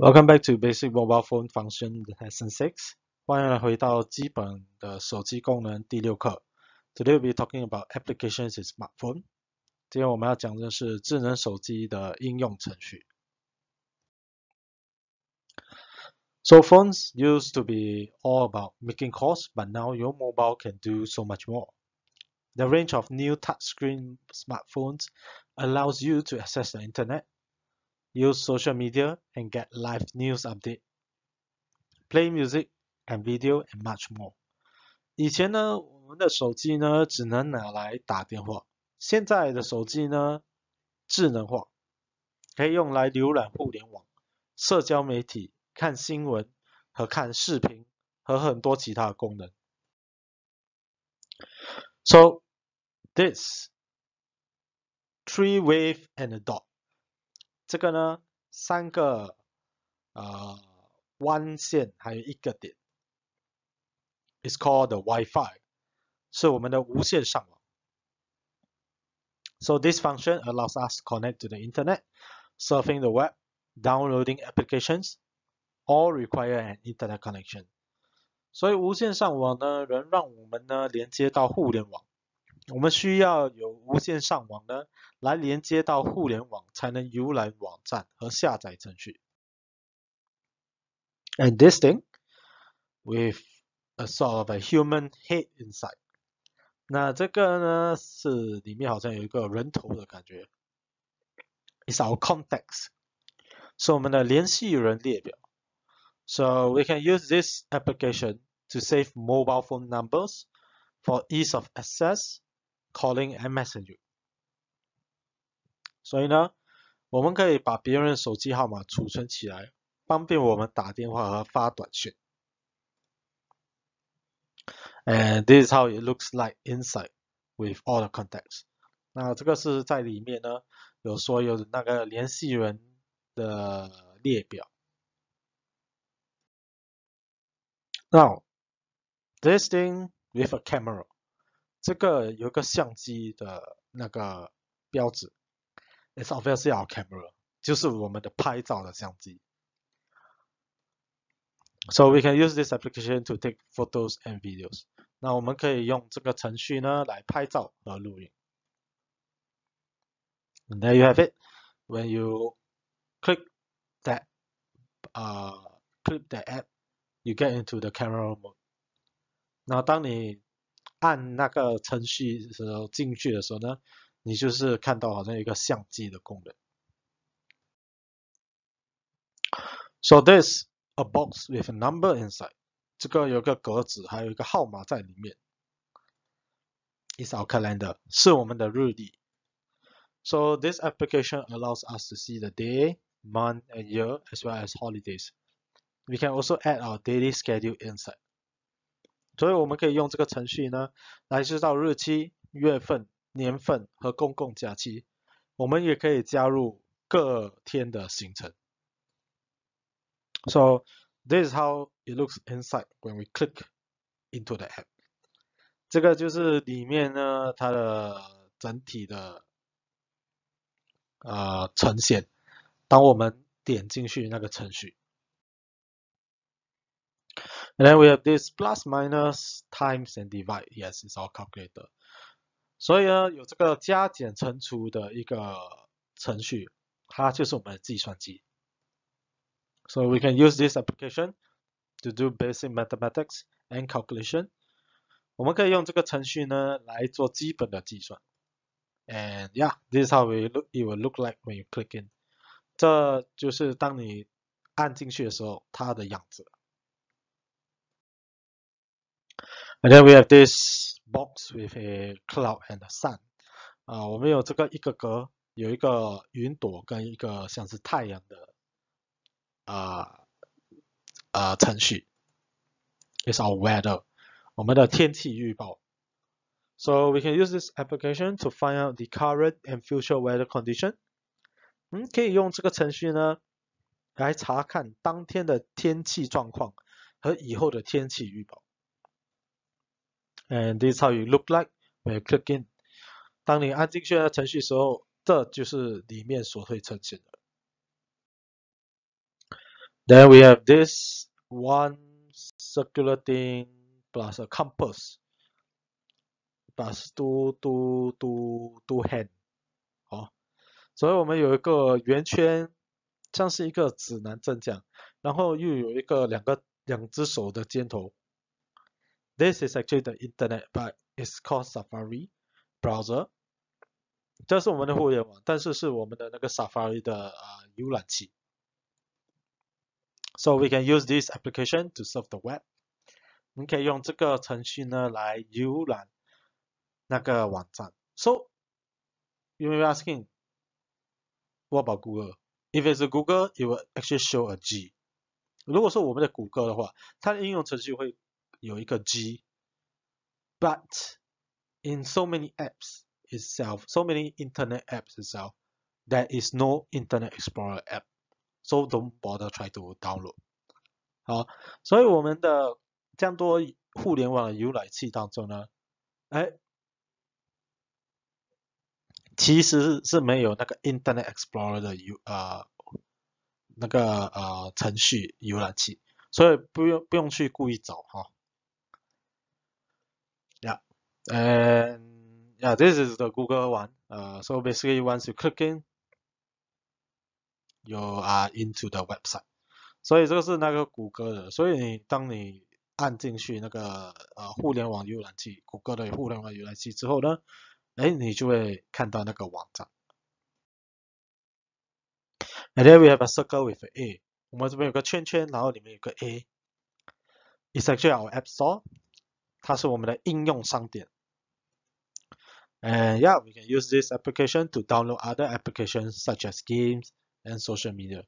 Welcome back to Basic Mobile Phone Function Lesson 6. 欢迎来回到基本的手机功能第六课。Today we'll be talking about applications in smartphone. 今天我们要讲的是智能手机的应用程序。So phones used to be all about making calls, but now your mobile can do so much more. The range of new touchscreen smartphones allows you to access the internet, use social media and get live news update, play music and video and much more. 以前呢，我们的手机呢只能拿来打电话，现在的手机呢智能化，可以用来浏览互联网、社交媒体、看新闻和看视频和很多其他的功能。So this three wave and a dot 这个呢，三个呃弯线还有一个点，is called the Wi-Fi，是我们的无线上网。So this function allows us to connect to the internet, surfing the web, downloading applications, all require an internet connection. 所以无线上网呢，能让我们呢连接到互联网。我们需要有无线上网呢，来连接到互联网，才能浏览网站和下载程序。And this thing with a sort of a human head inside，那这个呢是里面好像有一个人头的感觉。It's our contacts，是我们的联系人列表。So we can use this application to save mobile phone numbers for ease of access calling and messaging。所以呢，我们可以把别人手机号码储存起来，方便我们打电话和发短信。And this is how it looks like inside with all the contacts。那这个是在里面呢，有所有的那个联系人的列表。Now, this thing with a camera. 这个有个相机的那个标志，It's obviously our camera，就是我们的拍照的相机。So we can use this application to take photos and videos。那我们可以用这个程序呢来拍照和录音。And there you have it. When you click that, uh, click the app, you get into the camera mode. 那当你 按那个程序的时候进去的时候呢，你就是看到好像一个相机的功能。So this a box with a number inside，这个有个格子，还有一个号码在里面。Is our calendar，是我们的日历。So this application allows us to see the day, month, and year as well as holidays. We can also add our daily schedule inside. 所以我们可以用这个程序呢，来知道日期、月份、年份和公共假期。我们也可以加入各天的行程。So this is how it looks inside when we click into the app。这个就是里面呢它的整体的呃呈现。当我们点进去那个程序。And then we have this plus minus times and divide. Yes, it's our calculator. 所以呢，有这个加减乘除的一个程序，它就是我们的计算机。So we can use this application to do basic mathematics and calculation. 我们可以用这个程序呢来做基本的计算。And yeah, this is how we look. It will look like when you click in. 这就是当你按进去的时候，它的样子。 And then we have this box with a cloud and a sun. 啊，我们有这个一个格，有一个云朵跟一个像是太阳的啊啊程序。It's our weather，我们的天气预报。So we can use this application to find out the current and future weather condition. 嗯，可以用这个程序呢来查看当天的天气状况和以后的天气预报。 And this how you look like when you click in。当你按进去的程序时候，这就是里面所会呈现的。Then we have this one circular thing plus a compass plus two two two two hand，好，所以我们有一个圆圈，像是一个指南针这样，然后又有一个两个两只手的箭头。This is actually the internet, but it's called Safari browser。这是我们的互联网，但是是我们的那个 Safari 的啊浏览器。So we can use this application to surf the web。你可以用这个程序呢来浏览那个网站。So you may be asking, what about Google? If it's a Google, it will actually show a G。如果说我们的谷歌的话，它的应用程序会 有一个 G。But in so many apps itself, so many internet apps itself, there is no Internet Explorer app. So don't bother try to download. 好，所以我们的这样多互联网的浏览器当中呢，哎，其实是没有那个 Internet Explorer 的浏呃那个呃程序浏览器，所以不用不用去故意找哈。And yeah, this is the Google one. Uh, so basically, once you click in, you are into the website. 所以这个是那个谷歌的，所以你当你按进去那个呃互联网浏览器，谷歌的互联网浏览器之后呢，哎，你就会看到那个网站。And then we have a circle with A。我们这边有个圈圈，然后里面有个 A。It's actually our app store。它是我们的应用商店。And yeah, we can use this application to download other applications such as games and social media。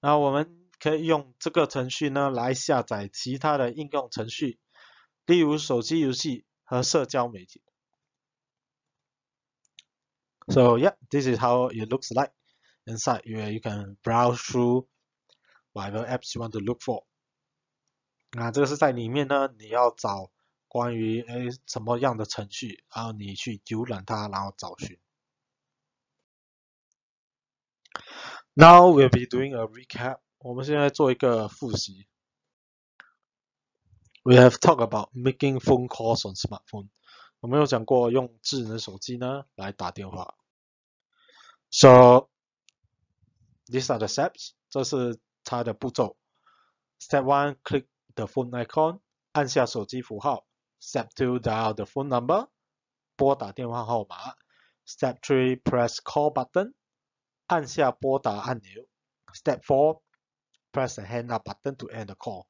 那我们可以用这个程序呢来下载其他的应用程序，例如手机游戏和社交媒体。So yeah, this is how it looks like inside where you can browse through whatever apps you want to look for。那这个是在里面呢，你要找 关于诶什么样的程序，然后你去浏览它，然后找寻。Now we'll be doing a recap。我们现在做一个复习。We have talked about making phone calls on smartphone。我们有讲过用智能手机呢来打电话。So these are the steps。这是它的步骤。Step one, click the phone icon，按下手机符号。Step two, dial the phone number，拨打电话号码。Step three, press call button，按下拨打按钮。Step four press the hang up button to end the call，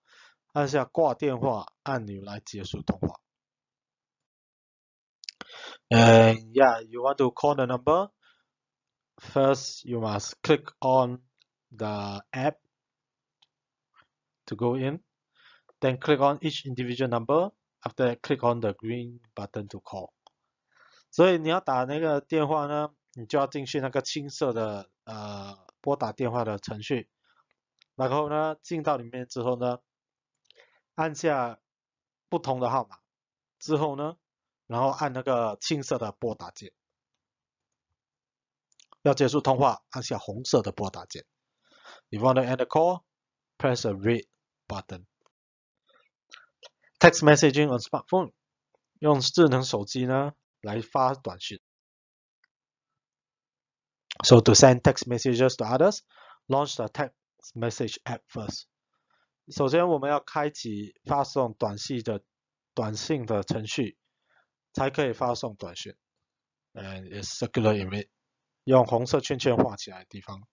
按下挂电话按钮来结束通话。And yeah, you want to call the number. First, you must click on the app to go in. Then click on each individual number. After click on the green button to call. 所以你要打那个电话呢，你就要进去那个青色的呃拨打电话的程序。然后呢，进到里面之后呢，按下不同的号码，之后呢，然后按那个青色的拨打键。要结束通话，按下红色的拨打键。You want to end the call? Press a red button. Text messaging on smartphone，用智能手机呢来发短信。So to send text messages to others, launch the text Message app first。首先，我们要开启发送短信的短信的程序，才可以发送短信。And it's circular in red，用红色圈圈画起来的地方。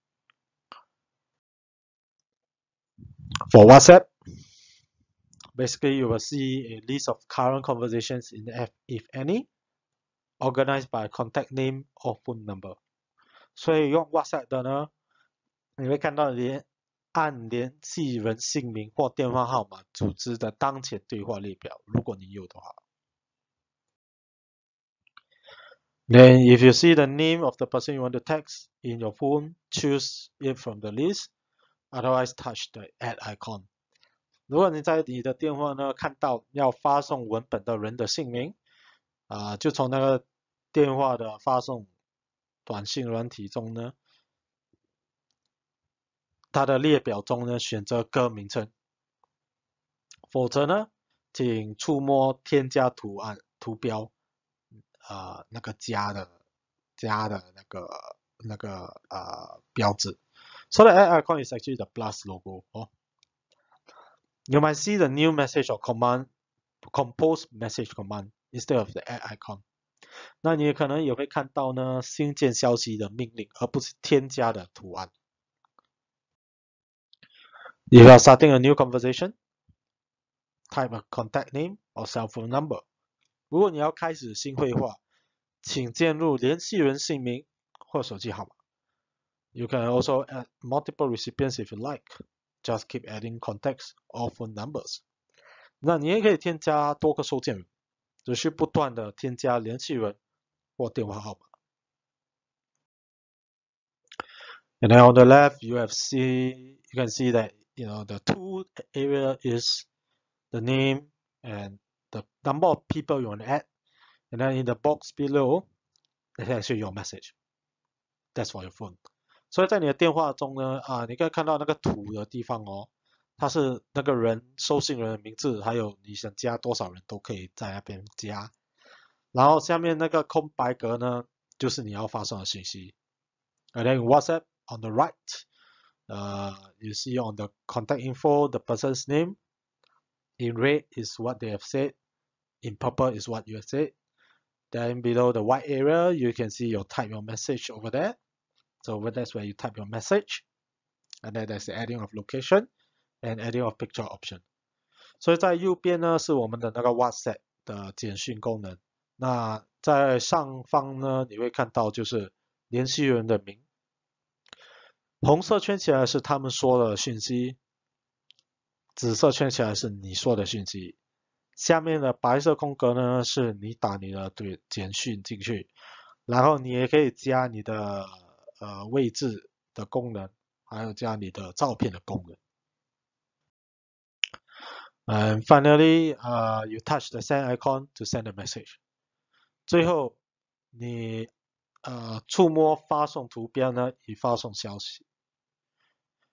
For WhatsApp, basically you will see a list of current conversations in the app, if any, organized by contact name or phone number。所以用 WhatsApp 的呢，你会看到连按联系人姓名或电话号码组织的当前对话列表，如果你有的话。Then if you see the name of the person you want to text in your phone, choose it from the list. Otherwise, touch the add icon. 如果你在你的电话呢看到要发送文本的人的姓名，啊，就从那个电话的发送短信软体中呢。它的列表中呢选择歌名称，否则呢，请触摸添加图案图标，呃，那个加的加的那个那个呃标志。So the icon is actually the plus logo. Oh. You might see the new message or command compose message command instead of the add icon. 那你可能也会看到呢新建消息的命令，而不是添加的图案。If you are starting a new conversation, type a contact name or cell phone number. 如果你要开始新会话，请进入联系人姓名或手机号码。You can also add multiple recipients if you like. Just keep adding contacts or phone numbers. 那你也可以添加多个收件人，只需不断的添加联系人或电话号码。And then on the left, you have see you can see that you know the two area is the name and the number of people you want to add. And then in the box below, it's actually your message. That's for your phone. 所以在你的电话中呢，啊，你可以看到那个图的地方哦，它是那个人收信人的名字，还有你想加多少人都可以在那边加。然后下面那个空白格呢，就是你要发送的信息。And then WhatsApp on the right, uh, you see on the contact info the person's name. In red is what they have said. In purple is what you have said. Then below the white area, you can see your type your message over there. So that's where you type your message. And then there's the adding of location and adding of picture option. 所以在右边呢是我们的那个 WhatsApp 的简讯功能。那在上方呢，你会看到就是联系人的名，红色圈起来是他们说的讯息，紫色圈起来是你说的讯息。下面的白色空格呢是你打你的对简讯进去，然后你也可以加你的。呃位置的功能，还有加你的照片的功能。嗯 finally, uh, you touch the send icon to send a message. 最后，你呃触摸发送图标呢，以发送消息。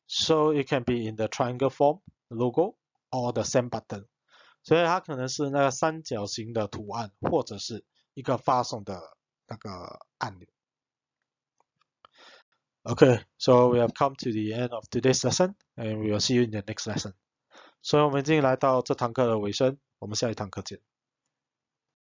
So it can be in the triangle form logo or the send button. 所以它可能是那个三角形的图案，或者是一个发送的那个按钮。Okay, so we have come to the end of today's lesson, and we will see you in the next lesson. 所以我们已经来到这堂课的尾声，我们下一堂课见。